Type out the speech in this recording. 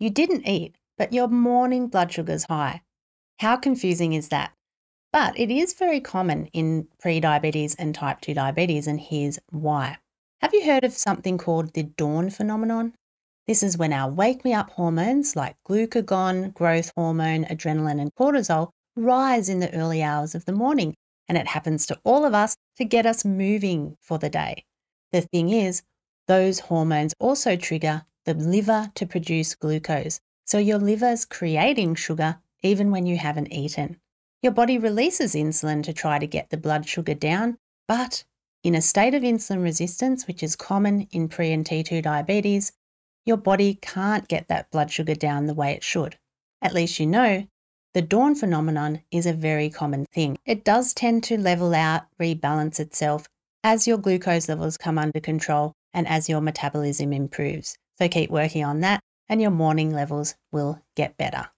You didn't eat, but your morning blood sugar's high. How confusing is that? But it is very common in pre-diabetes and type 2 diabetes, and here's why. Have you heard of something called the dawn phenomenon? This is when our wake me up hormones like glucagon, growth hormone, adrenaline, and cortisol rise in the early hours of the morning. And it happens to all of us to get us moving for the day. The thing is, those hormones also trigger the liver to produce glucose. So your liver's creating sugar even when you haven't eaten. Your body releases insulin to try to get the blood sugar down, but in a state of insulin resistance, which is common in pre and T2 diabetes, your body can't get that blood sugar down the way it should. At least you know the dawn phenomenon is a very common thing. It does tend to level out, rebalance itself as your glucose levels come under control and as your metabolism improves. So keep working on that, and your morning levels will get better.